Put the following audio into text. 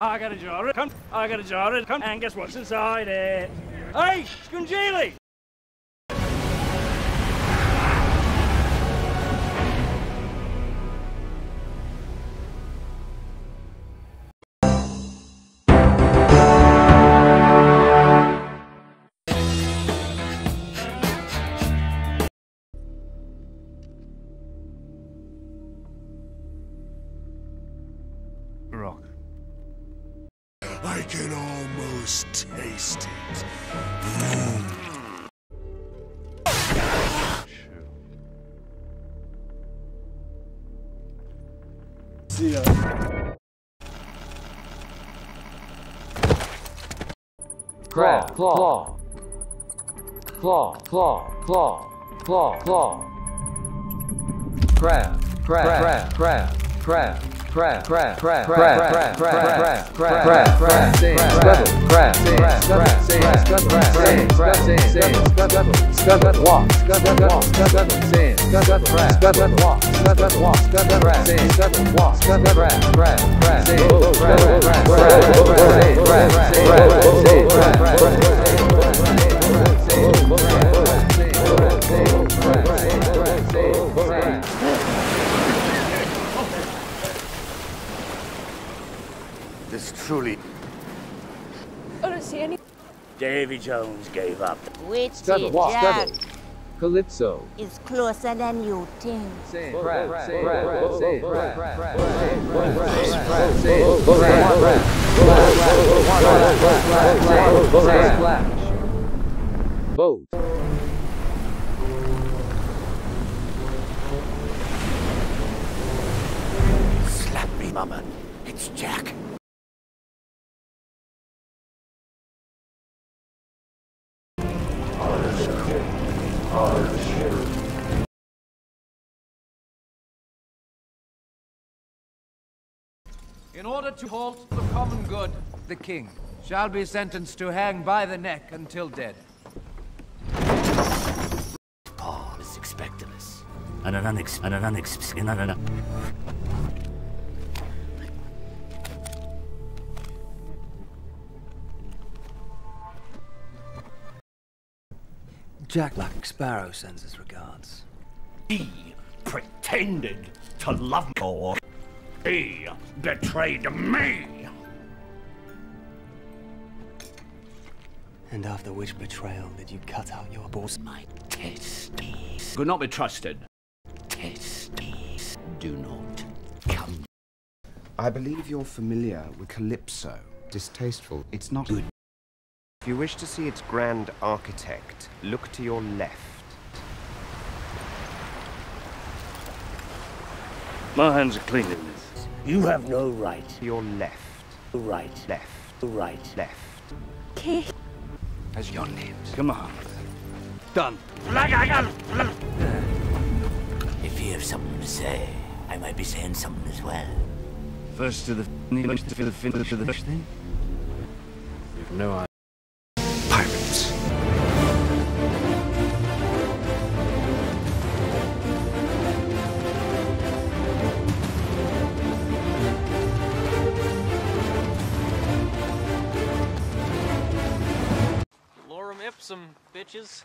I got a jar. Come, I got a jar. Come, and guess what's inside it? Hey, Scungili! I can almost taste it. See ya. Crab, claw. Claw, claw, claw, claw, claw. Crab, crab, crab, crab, crab. Crab, crab, crab, crab, crab, crab, crab, crab, crab, crab, crab, crab, crab, crab, crab, is truly... I don't see any... Davy Jones gave up. Which Calypso. Is closer than you think. Boat. Slap me, Mama. It's Jack. In order to halt the common good, the king shall be sentenced to hang by the neck until dead. Paul is expecting us. And an unex... And an unex... And an... Jack Black Sparrow sends his regards. He pretended to love me. Or he betrayed me. And after which betrayal did you cut out your balls? My testes. Could not be trusted. Testes. Do not come. I believe you're familiar with Calypso. Distasteful. It's not good. If you wish to see its grand architect, look to your left. My hands are clean in this. You have no right. To your left. Right. Left. Right. Left. As your names. Come on. Done. If you have something to say, I might be saying something as well. First to the finish to the finish to the finish thing. You've no idea. some bitches.